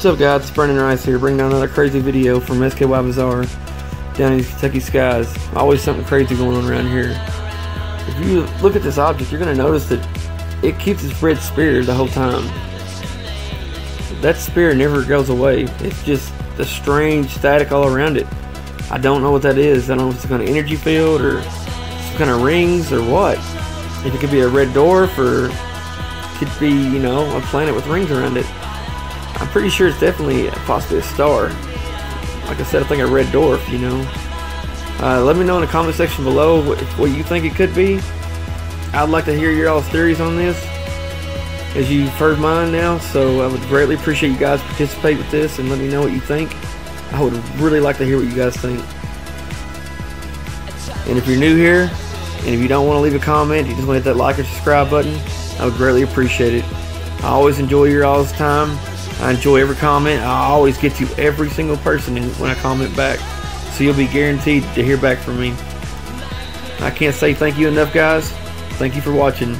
What's up guys, it's Brendan Rice here, bringing down another crazy video from sKyBizzare down in Kentucky skies. Always something crazy going on around here. If you look at this object, you're going to notice that it keeps its red spear the whole time. That spear never goes away. It's just the strange static all around it. I don't know what that is. I don't know if it's kind of energy field or some kind of rings or what. If it could be a red dwarf or could be, you know, a planet with rings around it. I'm pretty sure it's definitely possibly a star. Like I said, I think a red dwarf, you know. Uh, let me know in the comment section below what, what you think it could be. I'd like to hear your all's theories on this, as you've heard mine now. So I would greatly appreciate you guys participate with this and let me know what you think. I would really like to hear what you guys think. And if you're new here, and if you don't want to leave a comment, you just want to hit that like or subscribe button, I would greatly appreciate it. I always enjoy your all's time. I enjoy every comment. I always get to every single person when I comment back. So you'll be guaranteed to hear back from me. I can't say thank you enough, guys. Thank you for watching.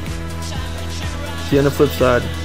See you on the flip side.